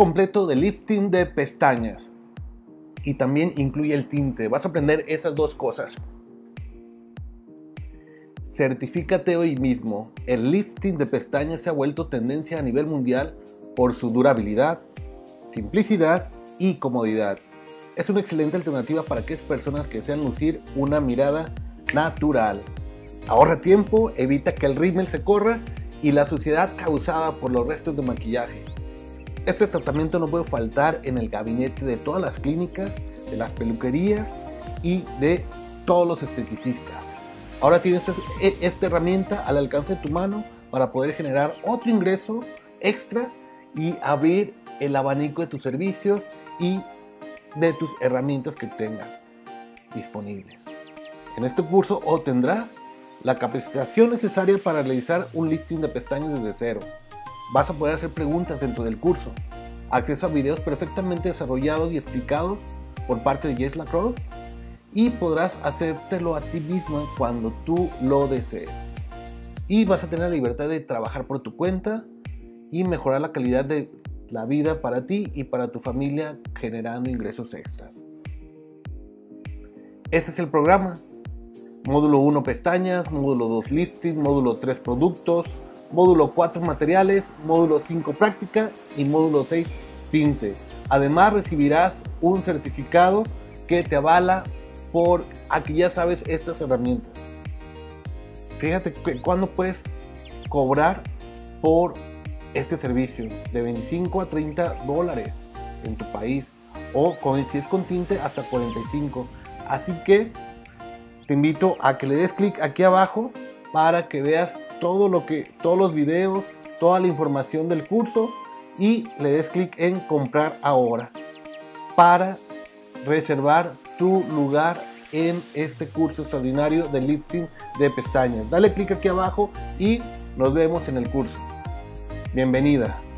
completo de lifting de pestañas. Y también incluye el tinte. Vas a aprender esas dos cosas. Certifícate hoy mismo. El lifting de pestañas se ha vuelto tendencia a nivel mundial por su durabilidad, simplicidad y comodidad. Es una excelente alternativa para aquellas personas que desean lucir una mirada natural. Ahorra tiempo, evita que el rímel se corra y la suciedad causada por los restos de maquillaje. Este tratamiento no puede faltar en el gabinete de todas las clínicas, de las peluquerías y de todos los esteticistas. Ahora tienes e, esta herramienta al alcance de tu mano para poder generar otro ingreso extra y abrir el abanico de tus servicios y de tus herramientas que tengas disponibles. En este curso obtendrás la capacitación necesaria para realizar un lifting de pestañas desde cero. Vas a poder hacer preguntas dentro del curso, acceso a videos perfectamente desarrollados y explicados por parte de Jess Lacroix y podrás hacértelo a ti mismo cuando tú lo desees. Y vas a tener la libertad de trabajar por tu cuenta y mejorar la calidad de la vida para ti y para tu familia generando ingresos extras. Ese es el programa. Módulo 1 pestañas, módulo 2 lifting, módulo 3 productos, módulo 4 materiales, módulo 5 práctica y módulo 6 tinte. Además recibirás un certificado que te avala por aquí ya sabes estas herramientas. Fíjate que cuando puedes cobrar por este servicio de 25 a 30 dólares en tu país o con, si es con tinte hasta 45. Así que te invito a que le des clic aquí abajo para que veas todo lo que todos los videos, toda la información del curso y le des clic en comprar ahora para reservar tu lugar en este curso extraordinario de lifting de pestañas. Dale clic aquí abajo y nos vemos en el curso. Bienvenida.